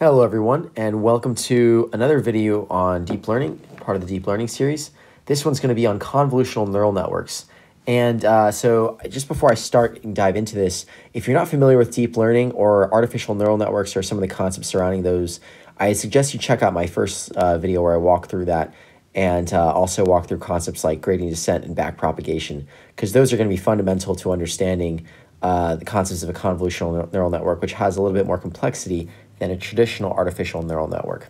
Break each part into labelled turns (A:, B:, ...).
A: Hello everyone and welcome to another video on deep learning, part of the deep learning series. This one's going to be on convolutional neural networks. And uh, so just before I start and dive into this, if you're not familiar with deep learning or artificial neural networks or some of the concepts surrounding those, I suggest you check out my first uh, video where I walk through that and uh, also walk through concepts like gradient descent and backpropagation, because those are going to be fundamental to understanding uh, the concepts of a convolutional neural network, which has a little bit more complexity than a traditional artificial neural network.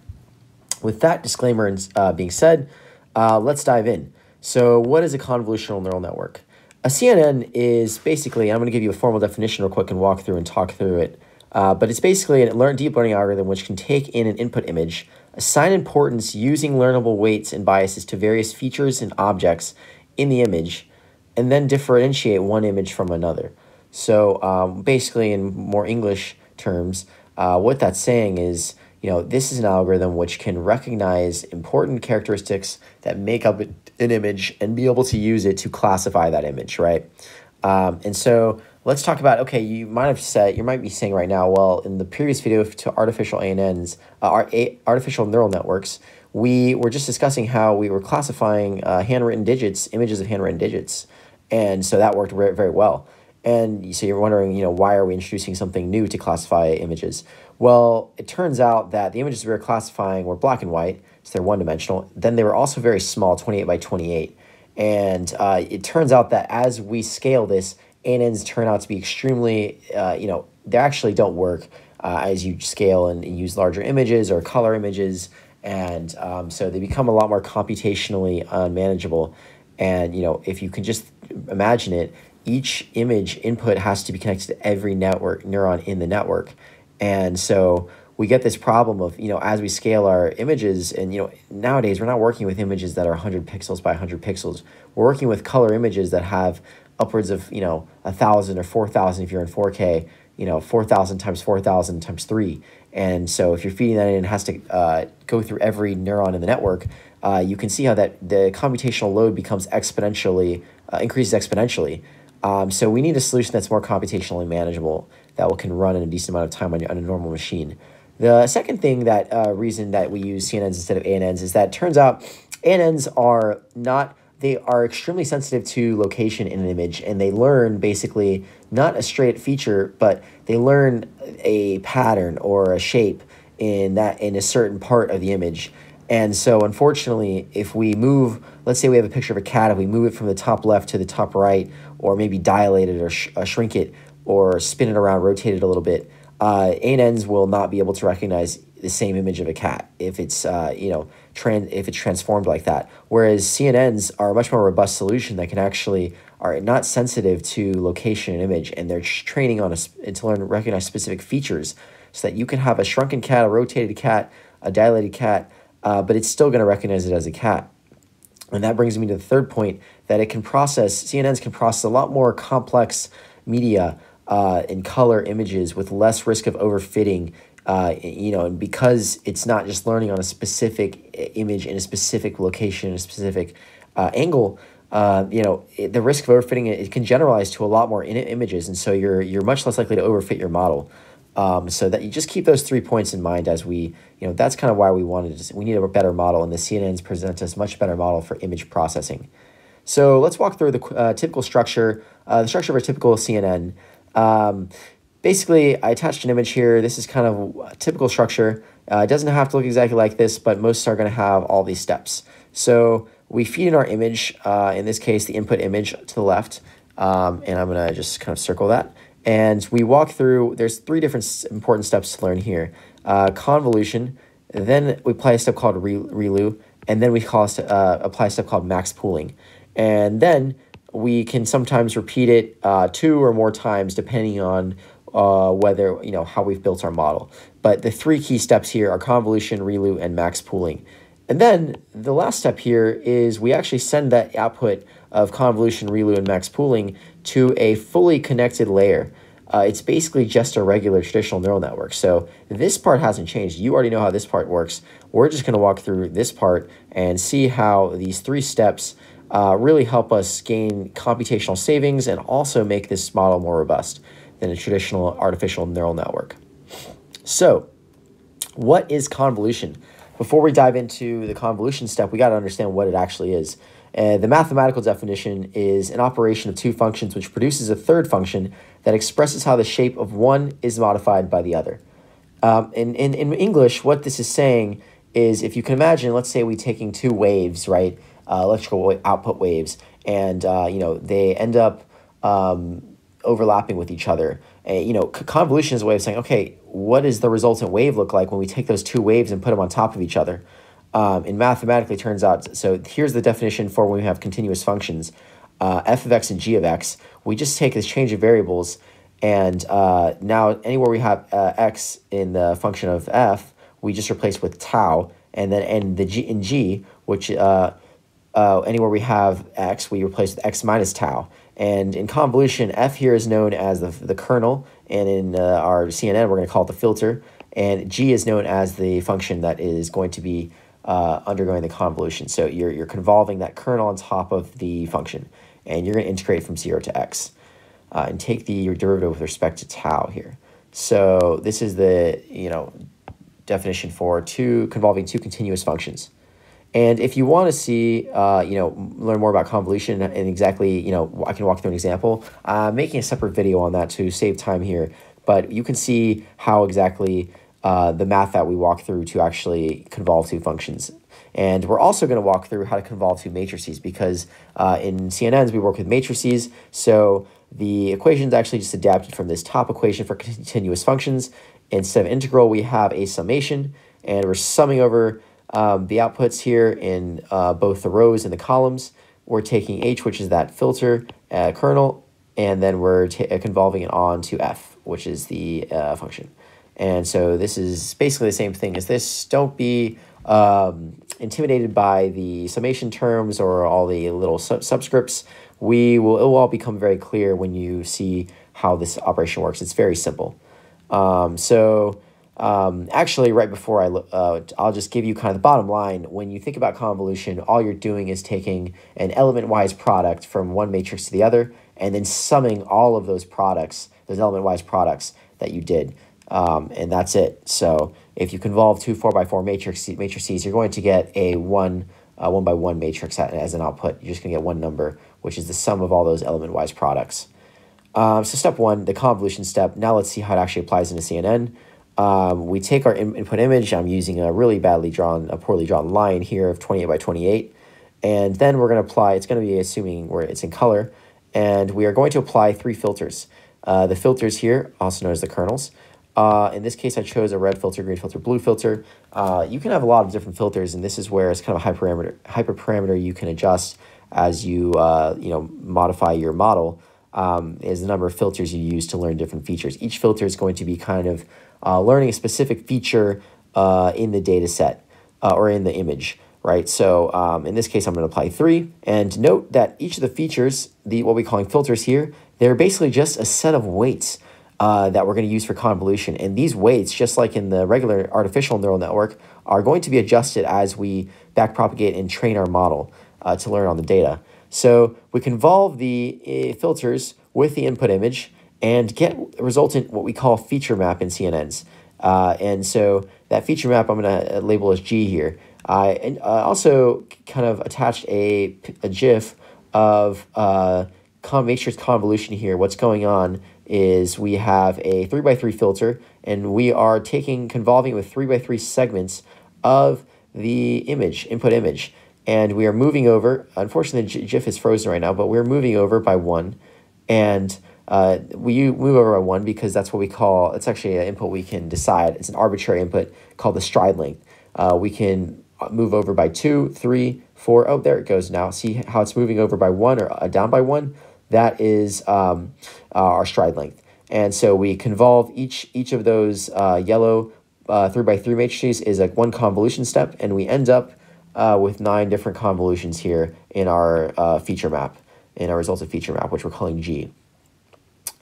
A: With that disclaimer uh, being said, uh, let's dive in. So what is a convolutional neural network? A CNN is basically, I'm going to give you a formal definition real quick and walk through and talk through it. Uh, but it's basically a learn, deep learning algorithm which can take in an input image, assign importance using learnable weights and biases to various features and objects in the image, and then differentiate one image from another. So um, basically, in more English terms, uh, what that's saying is, you know, this is an algorithm which can recognize important characteristics that make up an image and be able to use it to classify that image, right? Um, and so let's talk about, okay, you might have said, you might be saying right now, well, in the previous video to artificial ANNs, uh, artificial neural networks, we were just discussing how we were classifying uh, handwritten digits, images of handwritten digits. And so that worked very, very well. And so you're wondering, you know, why are we introducing something new to classify images? Well, it turns out that the images we were classifying were black and white, so they're one dimensional. Then they were also very small, 28 by 28. And uh, it turns out that as we scale this, ANNs turn out to be extremely, uh, you know, they actually don't work uh, as you scale and use larger images or color images. And um, so they become a lot more computationally unmanageable. And, you know, if you can just imagine it, each image input has to be connected to every network neuron in the network. And so we get this problem of, you know, as we scale our images, and, you know, nowadays we're not working with images that are 100 pixels by 100 pixels. We're working with color images that have upwards of, you know, a 1,000 or 4,000 if you're in 4K, you know, 4,000 times 4,000 times 3. And so if you're feeding that in, it has to uh, go through every neuron in the network. Uh, you can see how that the computational load becomes exponentially, uh, increases exponentially. Um, so we need a solution that's more computationally manageable that will, can run in a decent amount of time on, on a normal machine. The second thing that uh, reason that we use CNNs instead of ANNs is that turns out ANNs are not they are extremely sensitive to location in an image and they learn basically not a straight feature but they learn a pattern or a shape in that in a certain part of the image and so unfortunately if we move let's say we have a picture of a cat if we move it from the top left to the top right or maybe dilate it or sh uh, shrink it or spin it around, rotate it a little bit, uh, ANNs will not be able to recognize the same image of a cat if it's uh, you know trans if it's transformed like that. Whereas CNNs are a much more robust solution that can actually are not sensitive to location and image, and they're training on a to learn recognize specific features, so that you can have a shrunken cat, a rotated cat, a dilated cat, uh, but it's still going to recognize it as a cat. And that brings me to the third point that it can process, CNNs can process a lot more complex media uh, and color images with less risk of overfitting. Uh, you know, and because it's not just learning on a specific image in a specific location, in a specific uh, angle, uh, you know, it, the risk of overfitting it, it can generalize to a lot more in images, and so you're you're much less likely to overfit your model. Um, so that you just keep those three points in mind as we, you know, that's kind of why we wanted to, we need a better model and the CNNs present us much better model for image processing. So let's walk through the uh, typical structure, uh, the structure of a typical CNN. Um, basically, I attached an image here. This is kind of a typical structure. Uh, it doesn't have to look exactly like this, but most are going to have all these steps. So we feed in our image, uh, in this case, the input image to the left, um, and I'm going to just kind of circle that. And we walk through, there's three different important steps to learn here. Uh, convolution, then we apply a step called re ReLU, and then we call uh, apply a step called max pooling. And then we can sometimes repeat it uh, two or more times depending on uh, whether, you know, how we've built our model. But the three key steps here are convolution, ReLU, and max pooling. And then the last step here is we actually send that output of convolution, ReLU, and max pooling to a fully connected layer. Uh, it's basically just a regular traditional neural network. So this part hasn't changed. You already know how this part works. We're just going to walk through this part and see how these three steps uh, really help us gain computational savings and also make this model more robust than a traditional artificial neural network. So What is convolution? Before we dive into the convolution step, we got to understand what it actually is. Uh, the mathematical definition is an operation of two functions which produces a third function that expresses how the shape of one is modified by the other. Um, in, in, in English, what this is saying is if you can imagine, let's say we taking two waves, right, uh, electrical output waves, and uh, you know they end up um, overlapping with each other. Uh, you know, convolution is a way of saying, okay, what does the resultant wave look like when we take those two waves and put them on top of each other? Um, and mathematically turns out, so here's the definition for when we have continuous functions, uh, f of x and g of x. We just take this change of variables, and uh, now anywhere we have uh, x in the function of f, we just replace with tau, and then and the g in g, which uh, uh, anywhere we have x, we replace with x minus tau. And in convolution, f here is known as the, the kernel, and in uh, our CNN, we're going to call it the filter. And g is known as the function that is going to be uh, undergoing the convolution. So you're, you're convolving that kernel on top of the function, and you're going to integrate from 0 to x. Uh, and take the derivative with respect to tau here. So this is the you know definition for two convolving two continuous functions. And if you want to see, uh, you know, learn more about convolution and exactly, you know, I can walk through an example. I'm making a separate video on that to save time here, but you can see how exactly uh, the math that we walk through to actually convolve two functions. And we're also going to walk through how to convolve two matrices because uh, in CNNs we work with matrices. So the equation is actually just adapted from this top equation for continuous functions. Instead of integral, we have a summation, and we're summing over um, the outputs here in uh, both the rows and the columns. We're taking h, which is that filter uh, kernel, and then we're uh, convolving it on to f, which is the uh, function. And so this is basically the same thing as this. Don't be um, intimidated by the summation terms or all the little sub subscripts. We will, it will all become very clear when you see how this operation works. It's very simple. Um, so um, actually, right before I, uh, I'll just give you kind of the bottom line. When you think about convolution, all you're doing is taking an element-wise product from one matrix to the other, and then summing all of those products, those element-wise products that you did, um, and that's it. So if you convolve two four by four matrices, matrices, you're going to get a one uh, one by one matrix as an output. You're just going to get one number, which is the sum of all those element-wise products. Um, so step one, the convolution step. Now let's see how it actually applies into CNN. Um, we take our input image. I'm using a really badly drawn, a poorly drawn line here of 28 by 28. And then we're going to apply, it's going to be assuming where it's in color. And we are going to apply three filters. Uh, the filters here, also known as the kernels. Uh, in this case, I chose a red filter, green filter, blue filter. Uh, you can have a lot of different filters, and this is where it's kind of a hyperparameter, hyperparameter you can adjust as you, uh, you know, modify your model um, is the number of filters you use to learn different features. Each filter is going to be kind of uh, learning a specific feature uh, in the data set uh, or in the image, right? So um, in this case, I'm going to apply three. And note that each of the features, the what we're calling filters here, they're basically just a set of weights uh, that we're going to use for convolution. And these weights, just like in the regular artificial neural network, are going to be adjusted as we backpropagate and train our model uh, to learn on the data. So we convolve the uh, filters with the input image and get resultant what we call feature map in CNNs. Uh, and so that feature map I'm going to uh, label as G here. I and, uh, also kind of attached a, a GIF of uh, matrix convolution here. What's going on is we have a 3 by 3 filter, and we are taking, convolving with 3 by 3 segments of the image, input image and we are moving over. Unfortunately, GIF is frozen right now, but we're moving over by one, and uh, we move over by one because that's what we call, it's actually an input we can decide. It's an arbitrary input called the stride length. Uh, we can move over by two, three, four. Oh, there it goes now. See how it's moving over by one or uh, down by one? That is um, uh, our stride length. And so we convolve each, each of those uh, yellow uh, three by three matrices is like one convolution step, and we end up uh, with nine different convolutions here in our uh, feature map, in our resulted feature map, which we're calling G.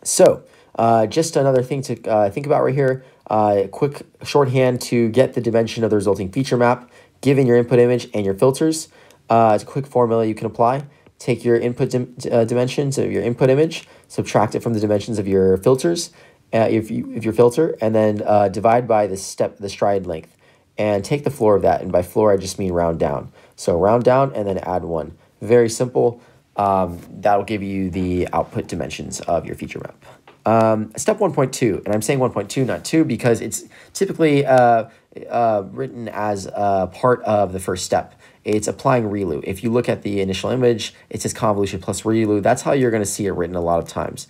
A: So uh, just another thing to uh, think about right here, uh, quick shorthand to get the dimension of the resulting feature map, given your input image and your filters. Uh, it's a quick formula you can apply. Take your input dim uh, dimensions of your input image, subtract it from the dimensions of your filters, uh, if you if your filter, and then uh, divide by the step the stride length, and take the floor of that. And by floor, I just mean round down. So round down and then add one. Very simple. Um, that'll give you the output dimensions of your feature map. Um, step 1.2, and I'm saying 1.2, not 2, because it's typically uh, uh, written as a part of the first step. It's applying ReLU. If you look at the initial image, it says convolution plus ReLU. That's how you're going to see it written a lot of times.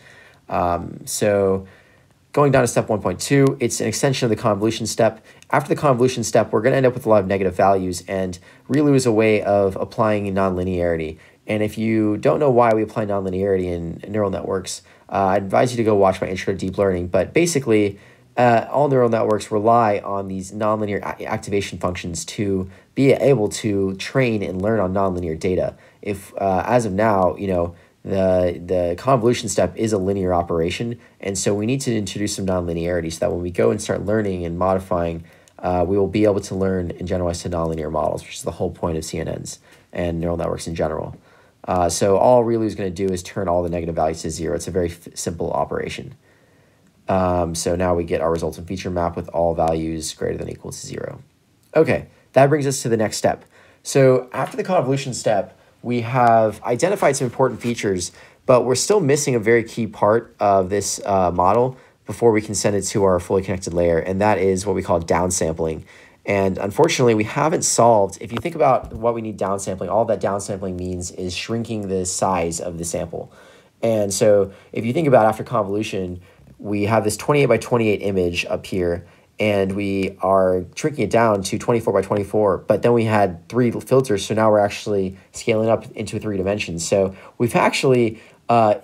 A: Um, so going down to step 1.2, it's an extension of the convolution step. After the convolution step, we're going to end up with a lot of negative values, and ReLU is a way of applying nonlinearity. And if you don't know why we apply nonlinearity in neural networks, uh, I advise you to go watch my intro to deep learning. But basically, uh, all neural networks rely on these nonlinear activation functions to be able to train and learn on nonlinear data. If uh, as of now, you know, the the convolution step is a linear operation, and so we need to introduce some nonlinearity so that when we go and start learning and modifying, uh, we will be able to learn and generalize to nonlinear models, which is the whole point of CNNs and neural networks in general. Uh, so all ReLU is going to do is turn all the negative values to zero. It's a very simple operation. Um, so now we get our resultant feature map with all values greater than equal to zero. Okay, that brings us to the next step. So after the convolution step, we have identified some important features, but we're still missing a very key part of this uh, model before we can send it to our fully connected layer, and that is what we call downsampling. And unfortunately, we haven't solved, if you think about what we need downsampling, all that downsampling means is shrinking the size of the sample. And so if you think about after convolution, we have this 28 by 28 image up here, and we are shrinking it down to 24 by 24, but then we had three filters, so now we're actually scaling up into three dimensions. So we've actually uh,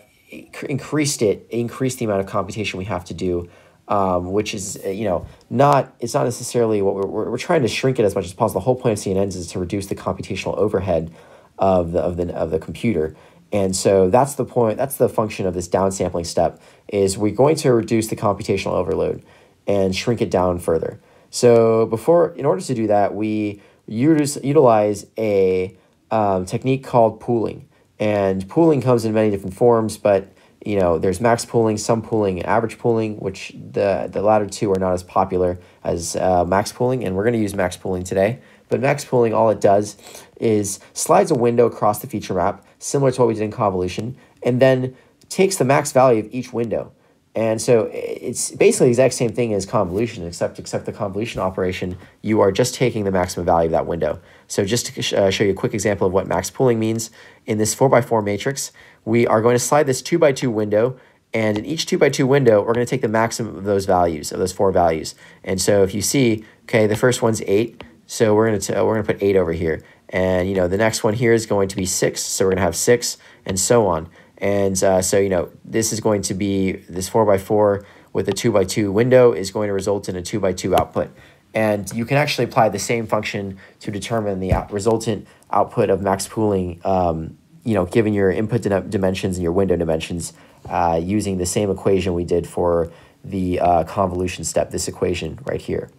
A: increased it, increased the amount of computation we have to do um, which is uh, you know not it's not necessarily what we're, we're, we're trying to shrink it as much as possible. The whole point of CNNs is to reduce the computational overhead of the of the of the computer. And so that's the point. That's the function of this downsampling step. Is we're going to reduce the computational overload and shrink it down further. So before, in order to do that, we use utilize a um, technique called pooling. And pooling comes in many different forms, but you know, there's max pooling, sum pooling, and average pooling, which the, the latter two are not as popular as uh, max pooling, and we're going to use max pooling today. But max pooling, all it does is slides a window across the feature map, similar to what we did in convolution, and then takes the max value of each window. And so it's basically the exact same thing as convolution, except except the convolution operation, you are just taking the maximum value of that window. So just to uh, show you a quick example of what max pooling means, in this 4x4 matrix, we are going to slide this 2 by 2 window, and in each 2 by 2 window, we're going to take the maximum of those values, of those four values. And so if you see, okay, the first one's 8, so we're going to we're going to put 8 over here. And, you know, the next one here is going to be 6, so we're going to have 6, and so on. And uh, so, you know, this is going to be, this 4 by 4 with a 2 by 2 window is going to result in a 2 by 2 output. And you can actually apply the same function to determine the resultant output of max pooling um, you know, given your input dimensions and your window dimensions, uh, using the same equation we did for the uh, convolution step, this equation right here,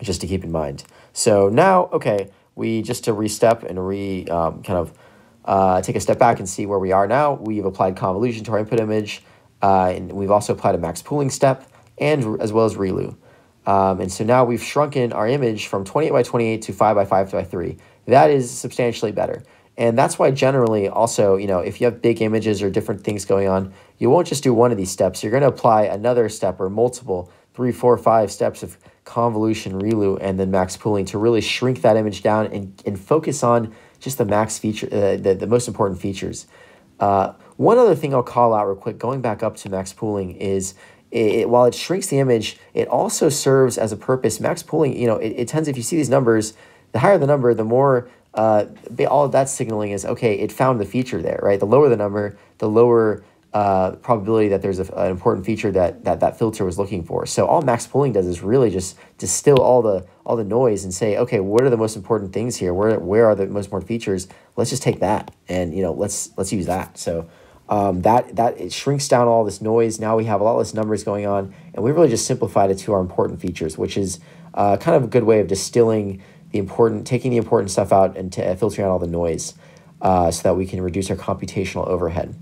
A: just to keep in mind. So now, okay, we just to re-step and re um, kind of uh, take a step back and see where we are now. We've applied convolution to our input image, uh, and we've also applied a max pooling step, and as well as ReLU. Um, and so now we've shrunken our image from 28 by 28 to 5 by 5 by 3. That is substantially better. And that's why generally also, you know, if you have big images or different things going on, you won't just do one of these steps. You're going to apply another step or multiple, three, four, five steps of convolution, ReLU, and then max pooling to really shrink that image down and, and focus on just the max feature, uh, the, the most important features. Uh, one other thing I'll call out real quick, going back up to max pooling, is it, while it shrinks the image, it also serves as a purpose. Max pooling, you know, it, it tends, if you see these numbers, the higher the number, the more uh, all of that signaling is okay, it found the feature there, right? The lower the number, the lower uh, probability that there's a, an important feature that, that that filter was looking for. So all max pooling does is really just distill all the all the noise and say, okay, what are the most important things here? Where where are the most important features? Let's just take that and you know let's let's use that. So um, that that it shrinks down all this noise. Now we have a lot less numbers going on, and we really just simplified it to our important features, which is uh, kind of a good way of distilling the important, taking the important stuff out and uh, filtering out all the noise uh, so that we can reduce our computational overhead.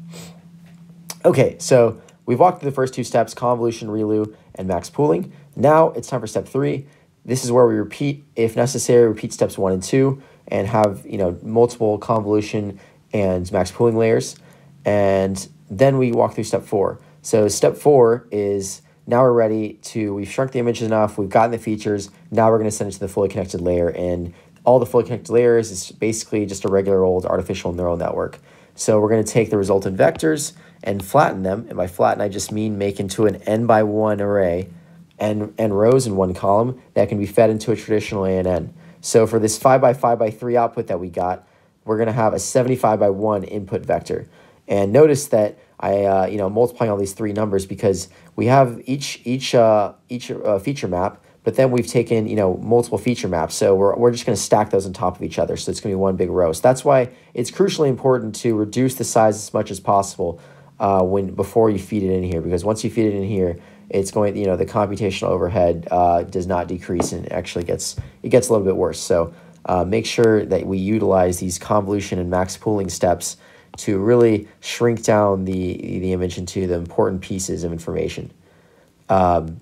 A: Okay, so we've walked through the first two steps, convolution, ReLU, and max pooling. Now it's time for step three. This is where we repeat, if necessary, repeat steps one and two and have, you know, multiple convolution and max pooling layers. And then we walk through step four. So step four is now we're ready to, we've shrunk the image enough, we've gotten the features, now we're going to send it to the fully connected layer. And all the fully connected layers is basically just a regular old artificial neural network. So we're going to take the resultant vectors and flatten them. And by flatten, I just mean make into an n by 1 array and, and rows in one column that can be fed into a traditional ANN. So for this 5 by 5 by 3 output that we got, we're going to have a 75 by 1 input vector. And notice that I, uh, you know, multiplying all these three numbers because we have each, each, uh, each uh, feature map, but then we've taken, you know, multiple feature maps. So we're, we're just going to stack those on top of each other. So it's going to be one big row. So that's why it's crucially important to reduce the size as much as possible uh, when before you feed it in here because once you feed it in here, it's going you know the computational overhead uh, does not decrease and actually gets it gets a little bit worse. So uh, make sure that we utilize these convolution and max pooling steps to really shrink down the the image into the important pieces of information. Um,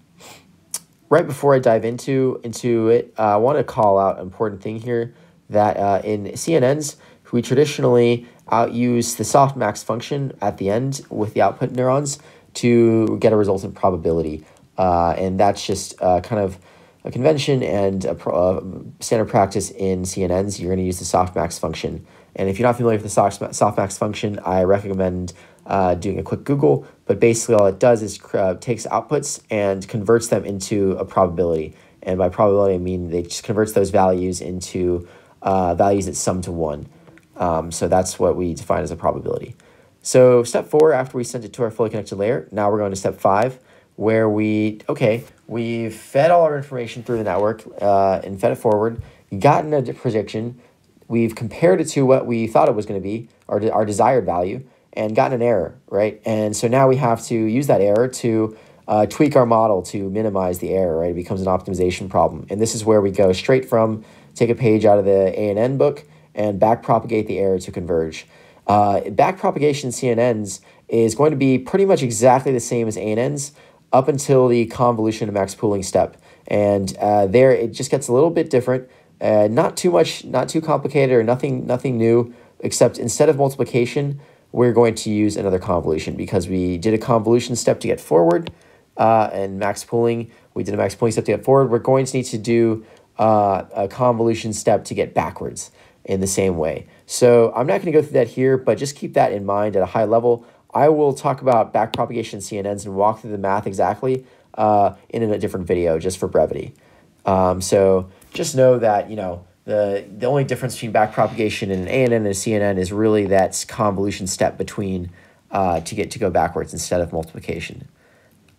A: right before I dive into into it, uh, I want to call out an important thing here that uh, in CNNs we traditionally outuse the softmax function at the end with the output neurons to get a resultant probability. Uh, and that's just uh, kind of a convention and a pro, uh, standard practice in CNNs. You're going to use the softmax function. And if you're not familiar with the softmax function, I recommend uh, doing a quick Google. But basically, all it does is uh, takes outputs and converts them into a probability. And by probability, I mean they just converts those values into uh, values that sum to one. Um, so that's what we define as a probability. So step four, after we sent it to our fully connected layer, now we're going to step five, where we, okay, we've fed all our information through the network uh, and fed it forward, gotten a prediction, we've compared it to what we thought it was going to be, our, our desired value, and gotten an error, right? And so now we have to use that error to uh, tweak our model to minimize the error, right? It becomes an optimization problem. And this is where we go straight from take a page out of the ANN book and backpropagate the error to converge. Uh, backpropagation CNNs is going to be pretty much exactly the same as ANNs up until the convolution and max pooling step. And uh, there it just gets a little bit different. Uh, not too much, not too complicated or nothing, nothing new, except instead of multiplication, we're going to use another convolution because we did a convolution step to get forward uh, and max pooling. We did a max pooling step to get forward. We're going to need to do uh, a convolution step to get backwards in the same way. So I'm not going to go through that here, but just keep that in mind at a high level. I will talk about backpropagation CNNs and walk through the math exactly uh, in a different video just for brevity. Um, so just know that, you know, the, the only difference between backpropagation and an ANN and a CNN is really that convolution step between uh, to get to go backwards instead of multiplication.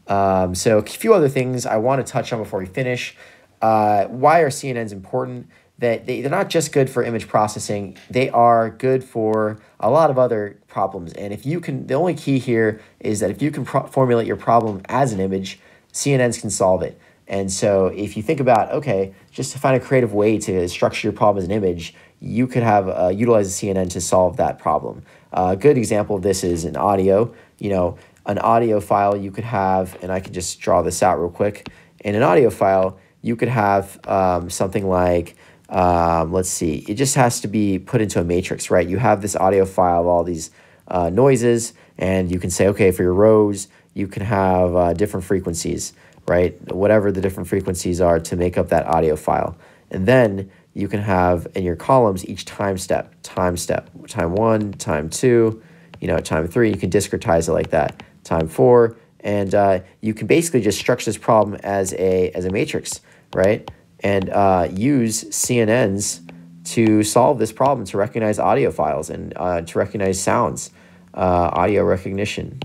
A: Um, so a few other things I want to touch on before we finish. Uh, why are CNNs important? that they, they're not just good for image processing, they are good for a lot of other problems. And if you can, the only key here is that if you can formulate your problem as an image, CNNs can solve it. And so if you think about, okay, just to find a creative way to structure your problem as an image, you could have uh, utilize a CNN to solve that problem. Uh, a good example of this is an audio. You know, an audio file you could have, and I could just draw this out real quick. In an audio file, you could have um, something like um, let's see, it just has to be put into a matrix, right? You have this audio file of all these uh, noises, and you can say, okay, for your rows, you can have uh, different frequencies, right? Whatever the different frequencies are to make up that audio file. And then you can have in your columns each time step, time step, time one, time two, you know, time three, you can discretize it like that, time four, and uh, you can basically just structure this problem as a, as a matrix, right? and uh, use CNNs to solve this problem to recognize audio files and uh, to recognize sounds, uh, audio recognition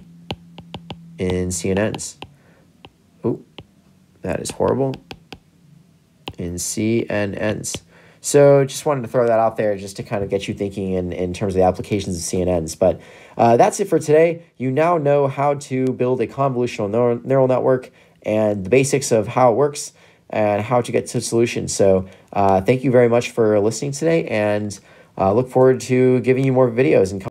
A: in CNNs. That is horrible. In CNNs. So just wanted to throw that out there just to kind of get you thinking in, in terms of the applications of CNNs. But uh, that's it for today. You now know how to build a convolutional neural, neural network and the basics of how it works and how to get to solutions. So uh, thank you very much for listening today and uh, look forward to giving you more videos and